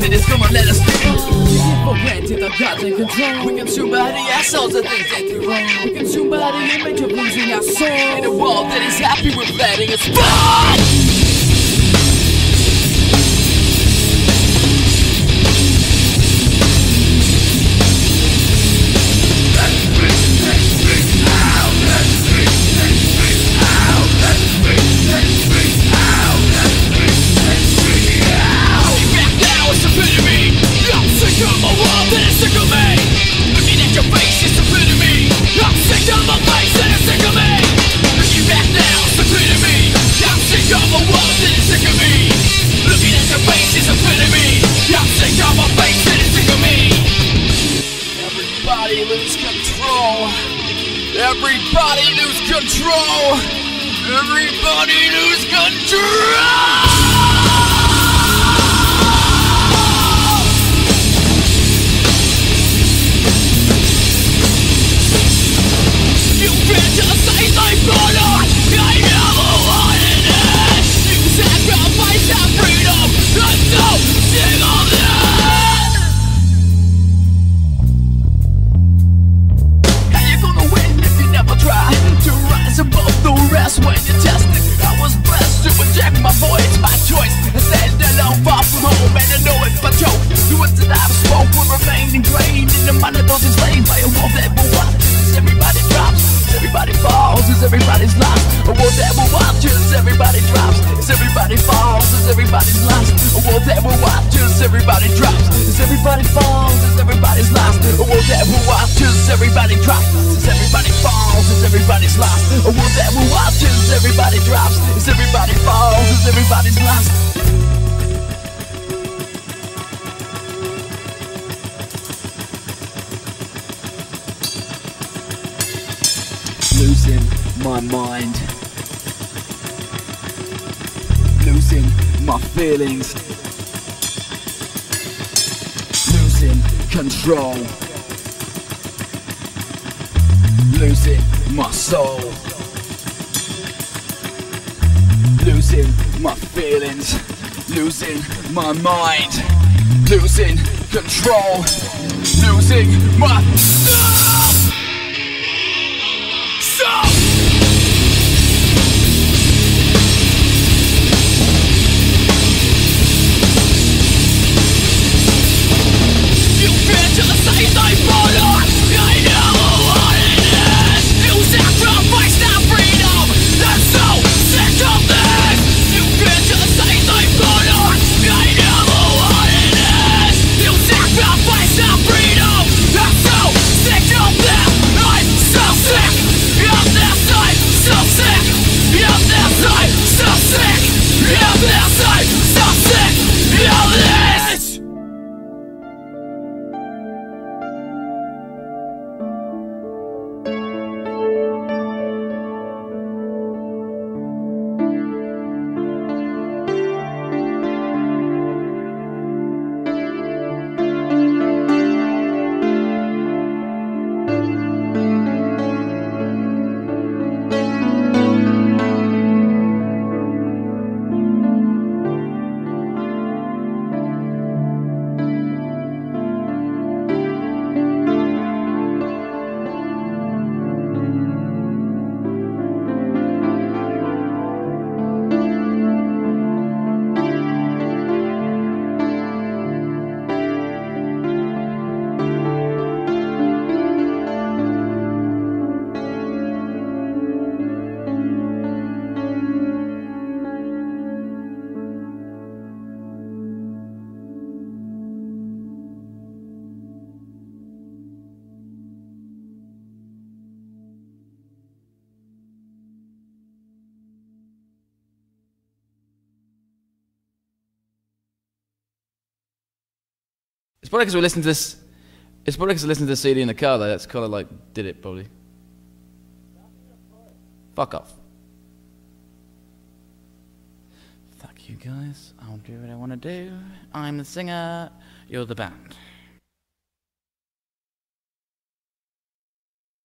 minutes, come on, let us begin. We get for granted our God's in control. We consumed by the assholes of things that do wrong. We consumed by the image of losing our soul. In a world that is happy with letting us fall. Lose control. Everybody lose control. Everybody lose control. The mind of those enslaved by a world that will watch as Everybody drops, as everybody falls, as everybody's lost. A world that will watch as everybody drops As everybody falls, as everybody's lost. A world that will watch as everybody drops As everybody falls, as everybody's lost. A world that will watch as everybody drops As everybody falls, as everybody's lost. A world that will watch as everybody drops As everybody my mind, losing my feelings, losing control, losing my soul, losing my feelings, losing my mind, losing control, losing my soul. Probably because we listened to this. It's probably because we listened to the CD in the car. Though. That's kind of like did it probably. Fuck off. Fuck you guys. I'll do what I want to do. I'm the singer. You're the band.